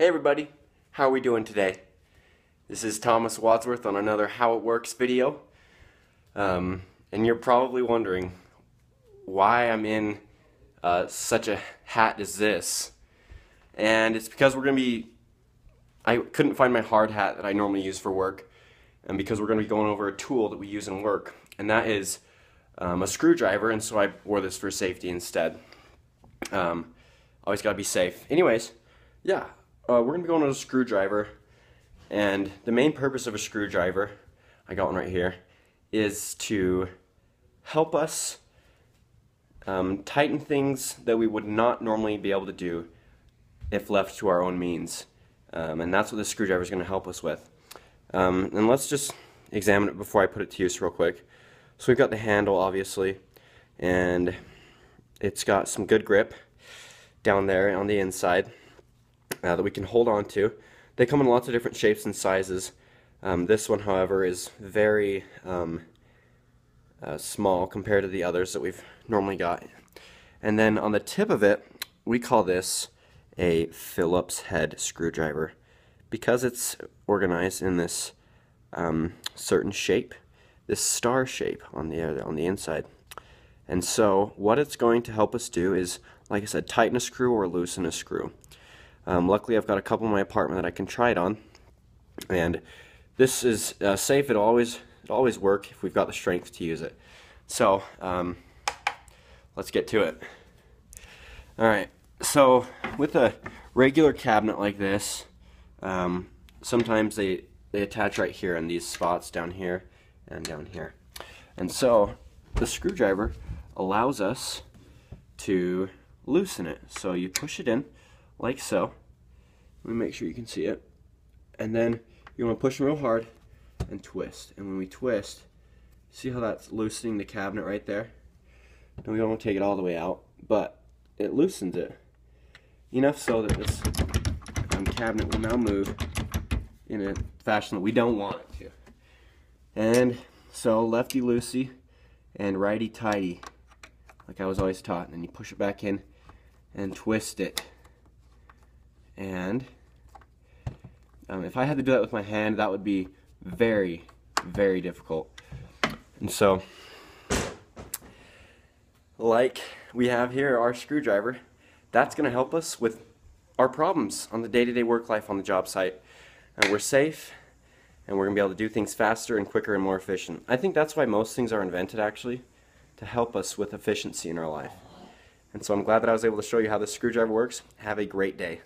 Hey everybody, how are we doing today? This is Thomas Wadsworth on another How It Works video. Um, and you're probably wondering why I'm in uh, such a hat as this. And it's because we're going to be, I couldn't find my hard hat that I normally use for work. And because we're going to be going over a tool that we use in work. And that is um, a screwdriver. And so I wore this for safety instead. Um, always got to be safe. Anyways, yeah, uh, we're to be going on a screwdriver. And the main purpose of a screwdriver, I got one right here, is to help us um, tighten things that we would not normally be able to do if left to our own means. Um, and that's what this screwdriver is going to help us with. Um, and let's just examine it before I put it to use real quick. So we've got the handle, obviously, and it's got some good grip down there on the inside uh, that we can hold on to. They come in lots of different shapes and sizes. Um, this one, however, is very um, uh, small compared to the others that we've normally got. And then on the tip of it, we call this a Phillips head screwdriver because it's organized in this um, certain shape, this star shape on the on the inside. And so what it's going to help us do is, like I said, tighten a screw or loosen a screw. Um, luckily, I've got a couple in my apartment that I can try it on, and this is uh, safe. It'll always it'll always work if we've got the strength to use it. So um, let's get to it. All right. So with a regular cabinet like this, um, sometimes they they attach right here in these spots down here and down here, and so the screwdriver allows us to loosen it. So you push it in like so let me make sure you can see it. And then you want to push them real hard and twist. And when we twist, see how that's loosening the cabinet right there? And we don't want to take it all the way out, but it loosens it enough so that this um, cabinet will now move in a fashion that we don't want it to. And so lefty loosey and righty tighty, like I was always taught. And then you push it back in and twist it. And um, if I had to do that with my hand, that would be very, very difficult. And so, like we have here, our screwdriver, that's going to help us with our problems on the day-to-day -day work life on the job site. And we're safe, and we're going to be able to do things faster and quicker and more efficient. I think that's why most things are invented, actually, to help us with efficiency in our life. And so I'm glad that I was able to show you how this screwdriver works. Have a great day.